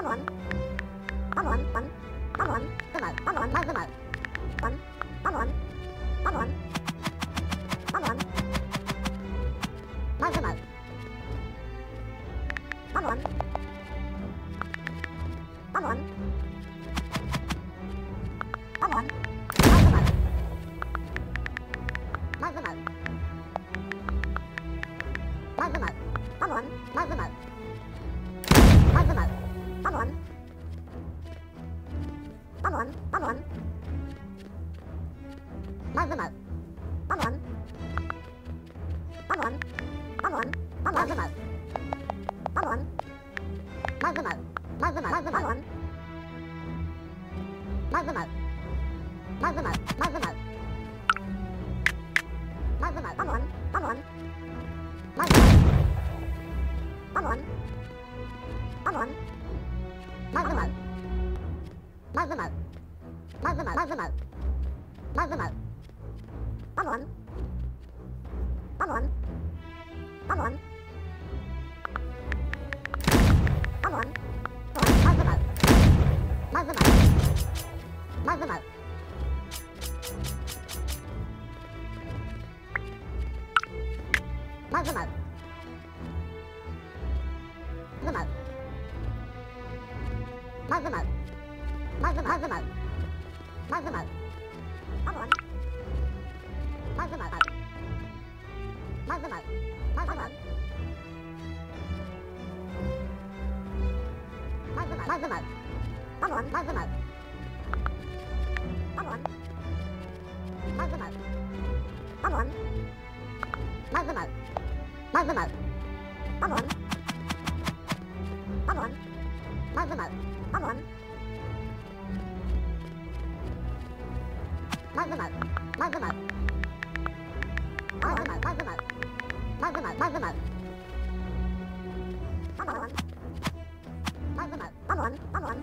Come on. Someone. Someone. Someone. Mug them out. Mug them out. Someone. Mug them out. Mug them out. Someone. Someone. Someone. Mug them out. Someone. Someone. Someone. Someone. Mug them out. balon magmau magmau magmau balon magmau magmau magmau magmau balon balon magmau balon balon magmau magmau magmau magmau magmau balon balon balon まずままずままずまずままずままずまずままずまあとはまずままずままずままずままずま Bắt luận đối với mực Bắt luận đối với mực Bắt luận đối với mực đối với mực Bắt luận Bắt luận đối với mực Bắt luận đối với mực đối với mực đối với mực đối với mực đối với mực đối với mực bắt luận đối với mực bắt luận bắt luận